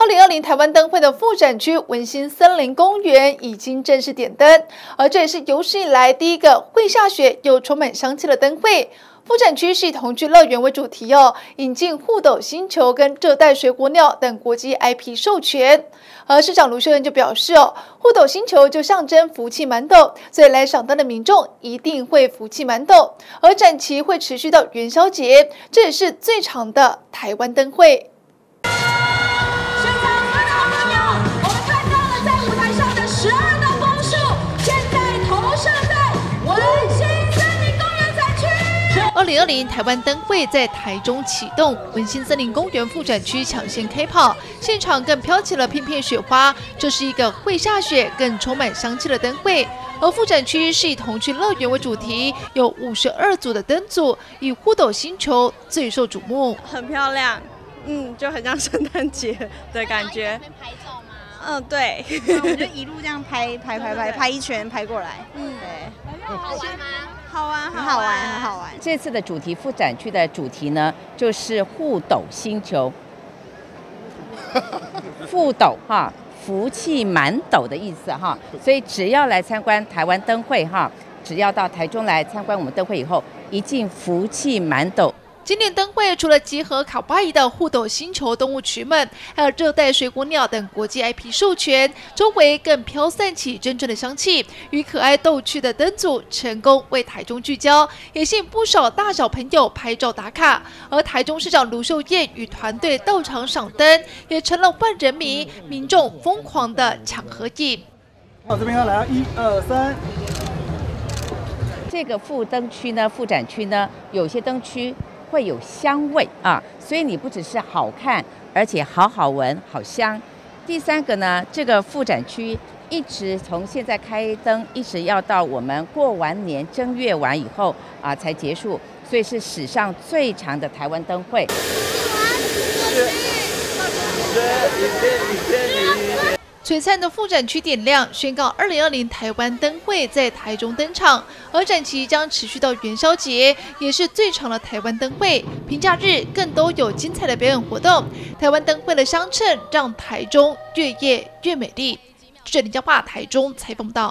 二零二零台湾灯会的副展区文心森林公园已经正式点灯，而这也是有史以来第一个会下雪又充满香气的灯会。副展区是以童趣乐园为主题哦，引进互斗星球跟热带水果鸟等国际 IP 授权。而市长卢秀燕就表示哦，互斗星球就象征福气满斗，所以来赏灯的民众一定会福气满斗。而展期会持续到元宵节，这也是最长的台湾灯会。二零二零台湾灯会在台中启动，文心森林公园副展区抢先开跑，现场更飘起了片片雪花。这是一个会下雪、更充满香气的灯会。而副展区是以童趣乐园为主题，有五十二组的灯组，以互斗星球最受瞩目。很漂亮，嗯，就很像圣诞节的感觉。拍照吗？嗯，对，我就一路这样拍拍拍拍拍一圈拍过来。嗯，对。好玩吗？好玩，很好玩，很好玩。这次的主题副展区的主题呢，就是互斗星球。互斗哈，福气满斗的意思哈。所以只要来参观台湾灯会哈，只要到台中来参观我们灯会以后，一进福气满斗。今年灯会除了集合卡巴伊的互斗星球动物曲们，还有热带水果鸟等国际 IP 授权，周围更飘散起真正的香气。与可爱逗趣的灯组成功为台中聚焦，也吸引不少大小朋友拍照打卡。而台中市长卢秀燕与团队到场赏灯，也成了万人迷，民众疯狂的抢合影。好，这边要来，一二三。这个副灯区呢，副展区呢，有些灯区。会有香味啊，所以你不只是好看，而且好好闻、好香。第三个呢，这个副展区一直从现在开灯，一直要到我们过完年正月完以后啊才结束，所以是史上最长的台湾灯会。璀璨的副展区点亮，宣告二零二零台湾灯会在台中登场，而展期将持续到元宵节，也是最长的台湾灯会。平假日更都有精彩的表演活动。台湾灯会的相衬，让台中越夜越美丽。记者林嘉桦台中采访到。